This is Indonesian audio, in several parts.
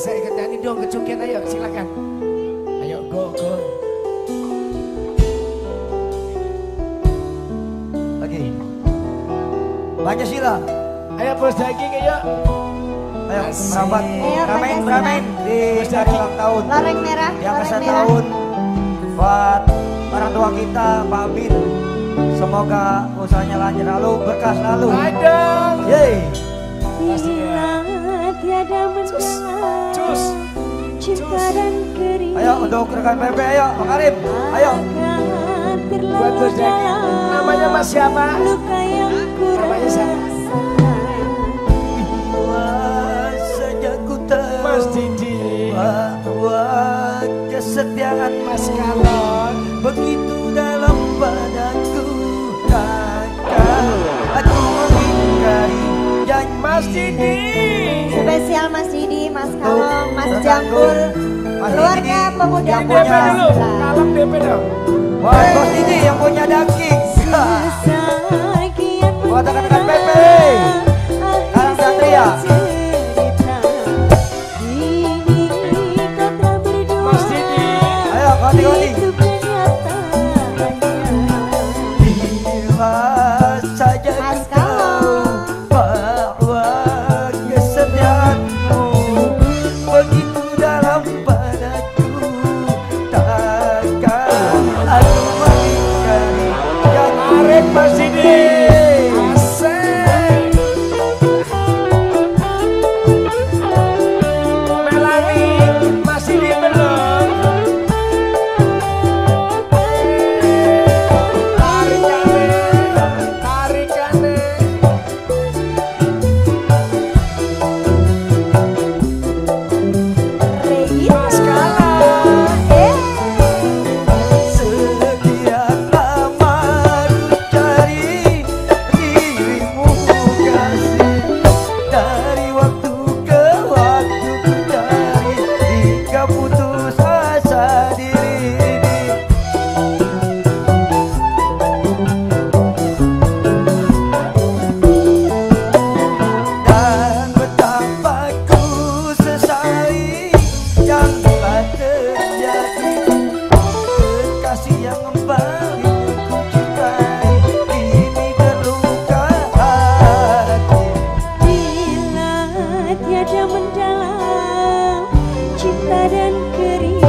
Masa ikut nyanyi dong kecukian ayo silakan. Ayo go go. Lagi. Pancasila. Ayo bos daging ayo. Ayo, Asik. sahabat. Ayo, Ramen, Pancasila. ramen di hari ulang tahun. Loreng merah, Yang ke merah. tahun buat orang tua kita, Pak Amin. Semoga usahanya lancar lalu, berkah selalu. Adang. Yeay. Bila tiada mendengar Cus. cinta dan Ayo untuk rekan PP, ayo, Pak Karim. Ayo. Buat Namanya Mas siapa? luka yang Namanya siapa? Buat saja ku tahu Mas Didi. bahwa kesetiaan Mas Kalon. begitu dalam padaku takkan aku mengingkari janji Mas Didi spesial Mas Didi, Mas Kalong, Mas Jambul, keluarga pemuda Putra. Kalong DP dong. Buat Bos Didi yang punya daging. Buat rekan-rekan Pepe. Kalong Satria. kasih yang kembali tiada mendalam cinta dan kerinduan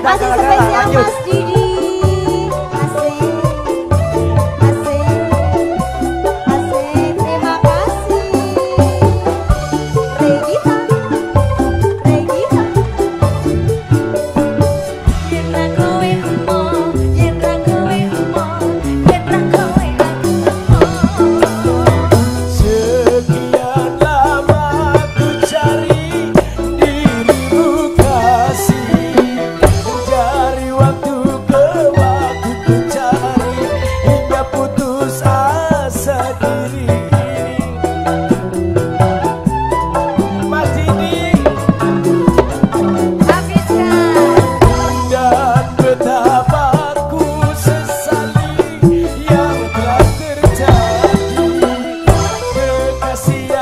pasti sampai siang masjid